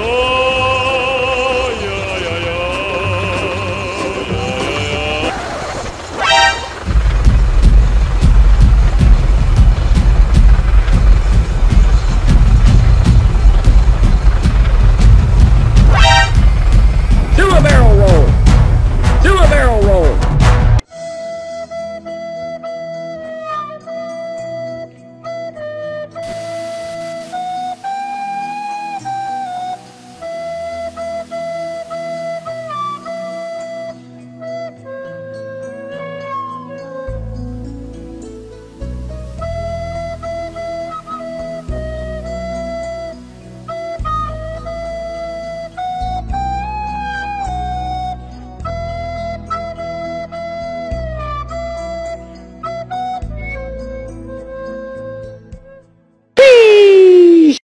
Oh!